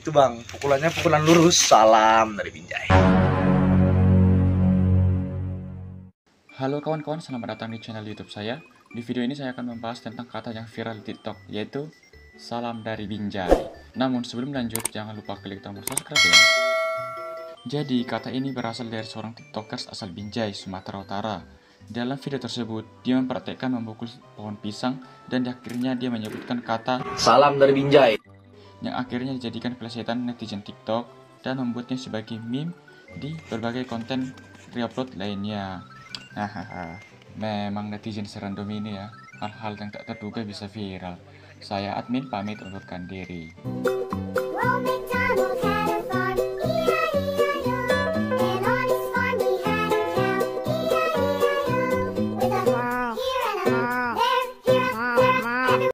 gitu bang pukulannya pukulan lurus salam dari Binjai Halo kawan-kawan, selamat datang di channel YouTube saya. Di video ini saya akan membahas tentang kata yang viral di TikTok, yaitu salam dari Binjai. Namun sebelum lanjut, jangan lupa klik tombol subscribe ya. Jadi, kata ini berasal dari seorang TikTokers asal Binjai, Sumatera Utara. Dalam video tersebut, dia mempraktekkan memukul pohon pisang dan akhirnya dia menyebutkan kata salam dari Binjai yang akhirnya dijadikan pelesetan netizen TikTok dan membuatnya sebagai meme di berbagai konten reupload lainnya. Hahaha, memang netizen serandom ini ya, hal-hal yang tak terduga bisa viral. Saya admin pamit undurkan diri.